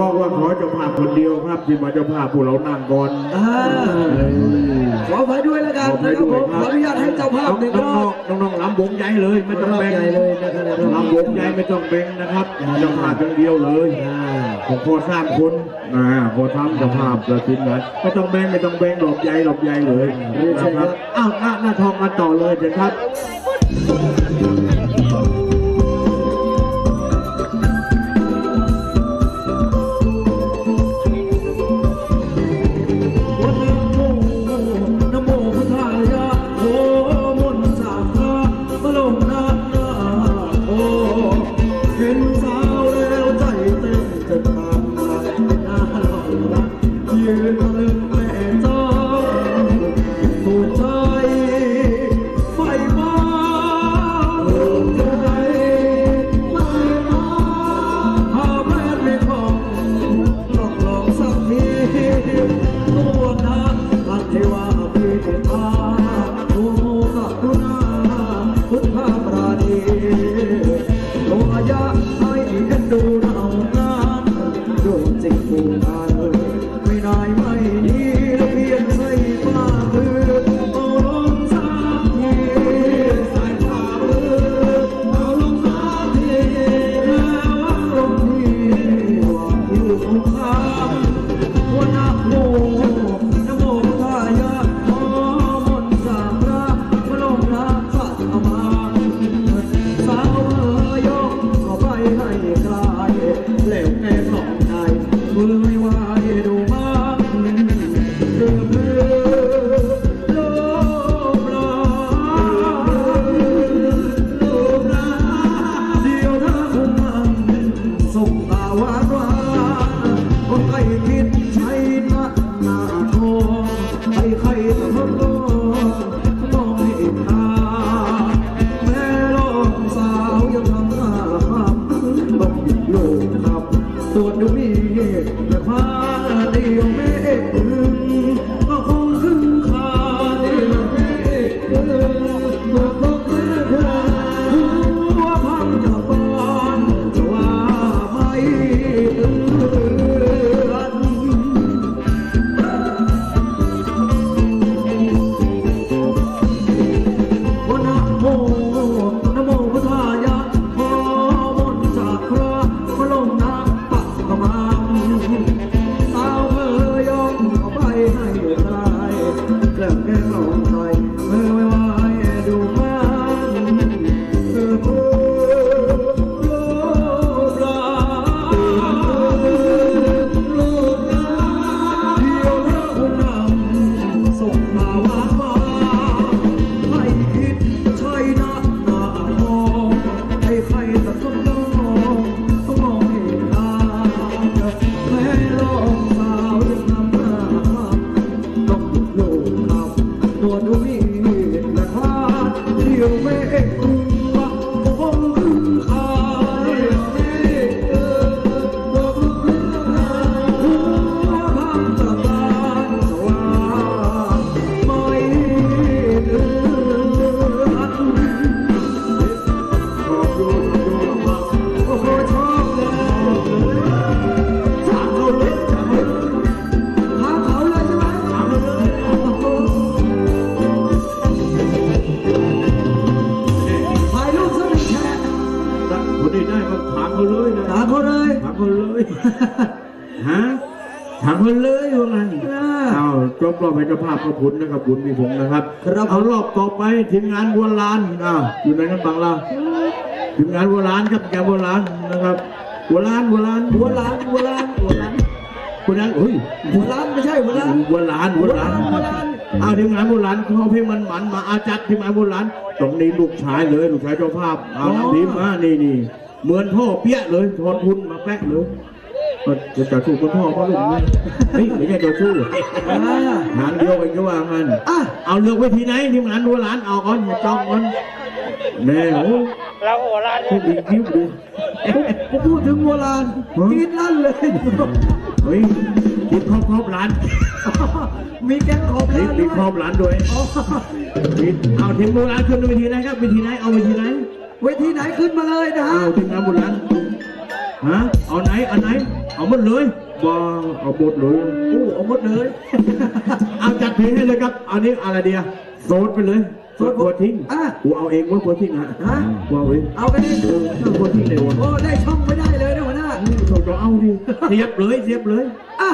บอกว่าขอเจ้าภาพคนเดียวครับที่มาเจ้าภาพพวกเรานั่งก่อนอ่าขออภัยด้วยแล้วกันนะครับผมขออนุญาตให้เจ้าภาพหนึ่งรน้อองบๆน้องๆลำวงใหญ่เลยไม่ต้องแบ่งใหญ่เลยนะครับลำวงใหญ่ไม่ต้องแบ่งนะครับเจ้าภาพคนเดียวเลยอ่าผมพอสร้างคนอ่าพอทำเจ้าภาพประทินงานไม่ต้องแบ่งไม่ต้องแบ่งหลบใหญ่หลบใหญ่เลยนะครับอ้าวหน้าหน้าทองมาต่อเลยเดี๋ยวครับ อบให้เจ้าภาพขอบคุณนะครับคุณมีผมนะครับครับเอารอบต่อไปทีมงานวัวลานอ้าวอยู่ในนั้นบังเราทีมงานวัวลานครับแกวัวลานนะครับวัวลานวัวลานหัวล้านหัวล้านหัวล้านวัวลานเฮ้ยหัวล้านไม่ใช่หัวล้านวัวลานวัวลานวัวลานเอาทีมงานวัวลานเขาเพลงมันหมันมาอาจัดทีมงานวัวลานตรงนี้ลูกชายเลยลูกชายเจ้าภาพเอาทีมมานี่นี่เหมือนพ่อเปี้ยเลยทอนทุนมาแป๊กเลย จะจะถูกคุณพ่อเขาลูกไหมเฮ้ยไม่ใช่ตัวสู้อ่าหางเดียวกันก็ว่างันอะเอาเลือกไว้ที่ไหนทีมงานวัวหลานเอาก่อนอย่าจ้องก่อนแน่โอ้เราโอรานพูดอีกยิ้วดิผมพูดถึงหัวล้านกินลั่นเลยเฮ้ยกินครอบครอบหลาน มีแก๊งขอบมีล้านมีด้วยครอบหลานด้วยอ๋อมีเอาทีมวัวหลานขึ้นเวทีไหนครับเวทีไหนเอาเวทีไหนเวทีไหนขึ้นมาเลยนะฮะเอาทีมงานวัวหลานฮะเอาไหนเอาไหน เอาหมดเลยบอเอาหมดเลยโอ้เอาหมดเลยเอาจัดเพลงให้เลยครับอันนี้อะไรเดียวโซดไปเลยโซดหัวทิ้งอะกูเอาเองว่าหัทิ้งฮะฮะกูเอาเองเอาไปดิหัวทิ้งเลยวะโอ้ได้ช่องไม่ได้เลยนะหัวหน้าเราเอาดิเสียบเลยเสียบเลยอะ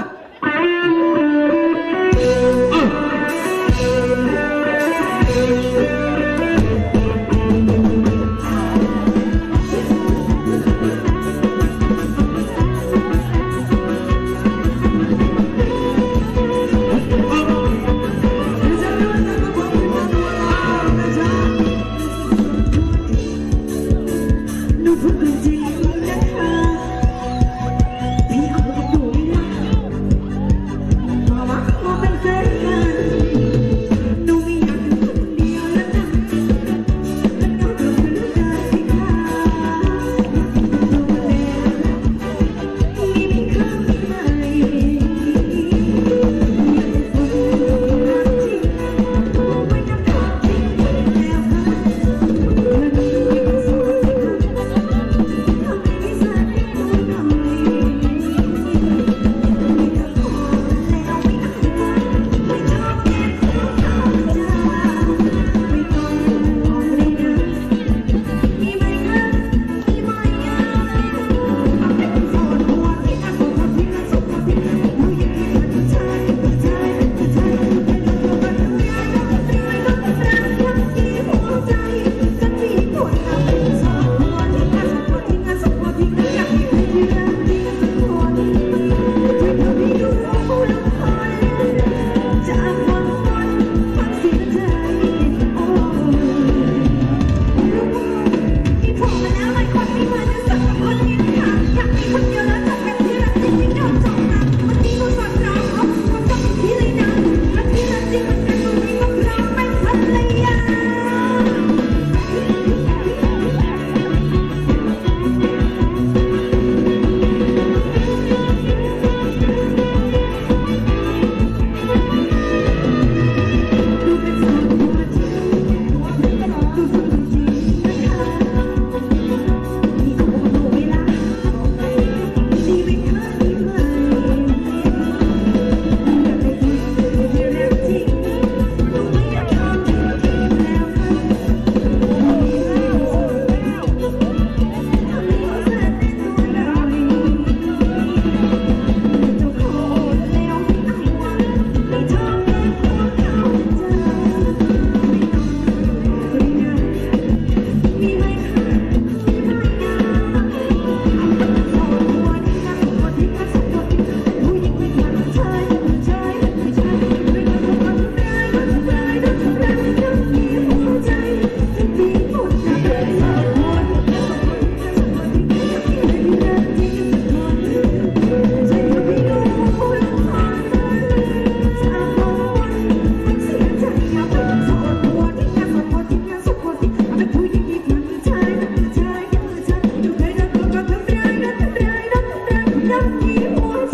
你我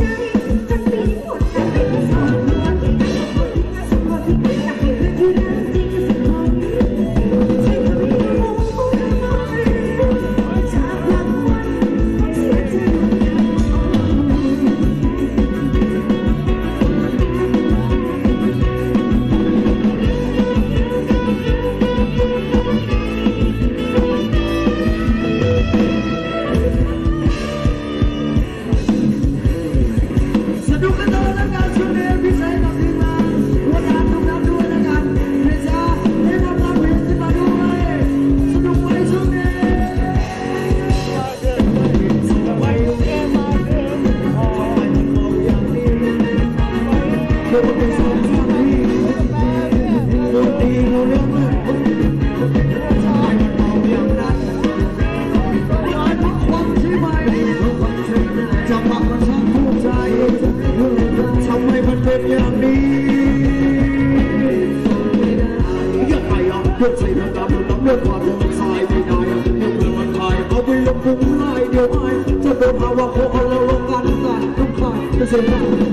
ไม้จะเป็นภาวะโคอลวงการศาสตร์ทุกฝ่ายจะเสียหน้าจะ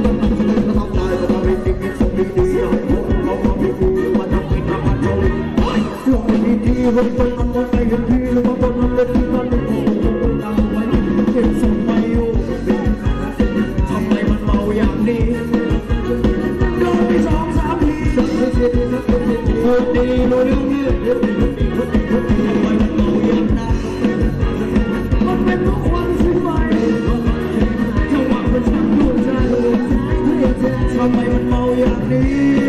ทำได้จะทำให้จริงสมดีดีให้พวกเราความดีดีมาทำให้ทำมันโดนเรื่องดีดีวันจันทร์มันมองไปเห็นพี่หรือว่าบนมันเป็นที่มันเป็นของคนดังไว้เก็บส่งไปอยู่ทำไมมันเมาอย่างนี้โดนไปสองสามทีพูเดีรู้เรื่องนี้พูดดีพูดดีพูเดีทำไม mày mình mau dần đi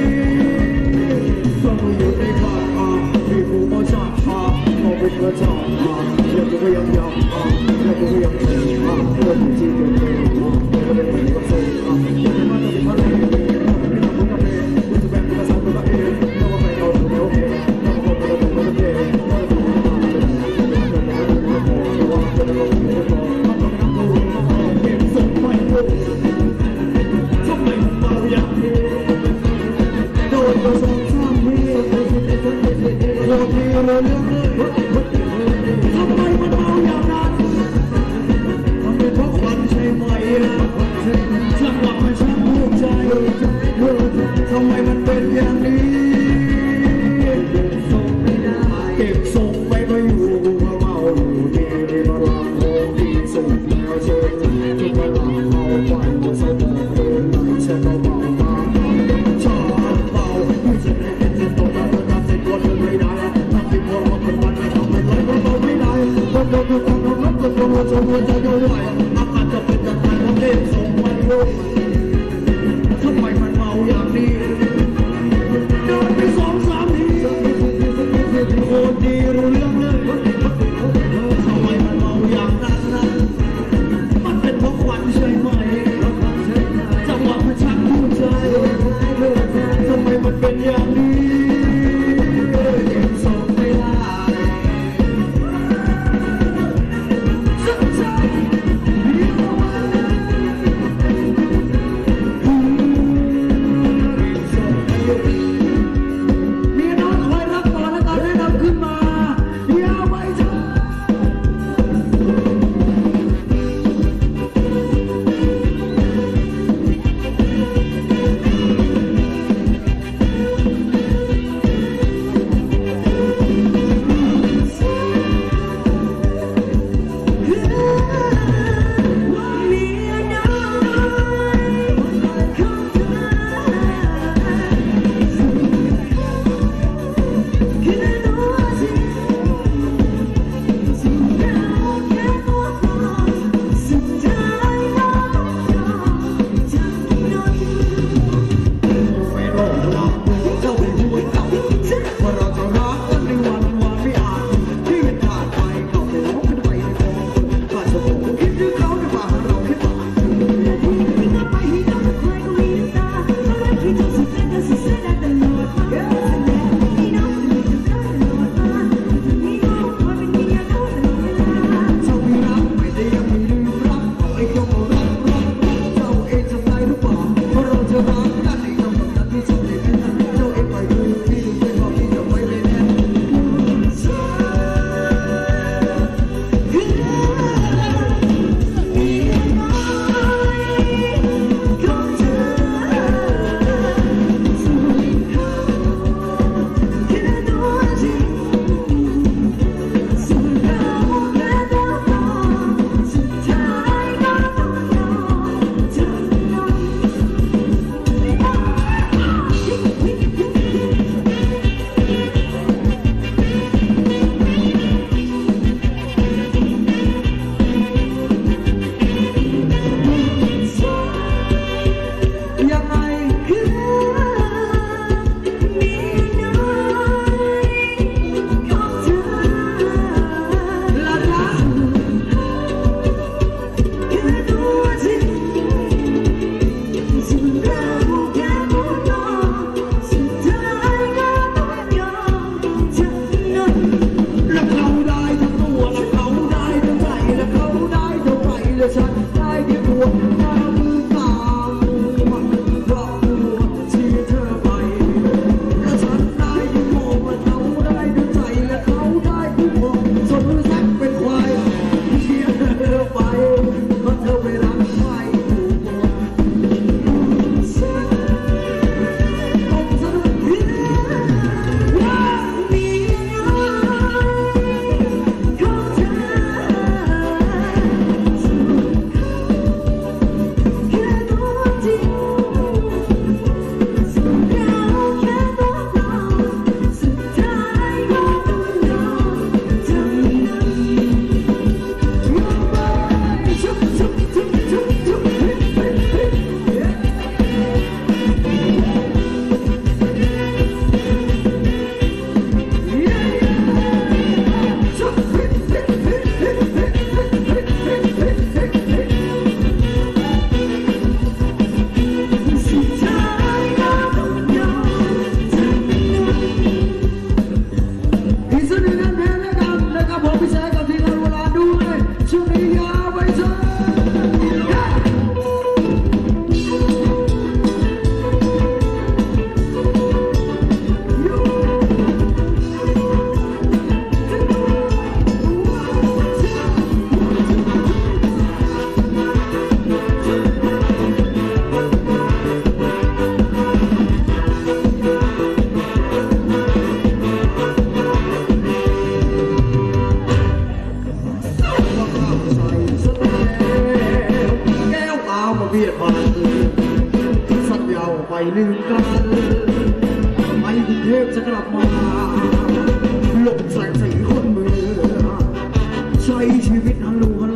ใช้ชีวิตฮัลโหลฮัล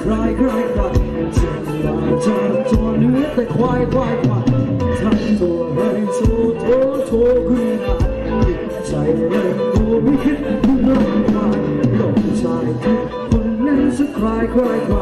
ใครใครใครเจ็บายใจตัวเนื้อแต่ควายควายควายทำตัวให้สู้โถโถขึ้นมาใจเริ่มโตไม่คิดมุ่งมั่นไปหลงชายคนนั้นสักใครใครใคร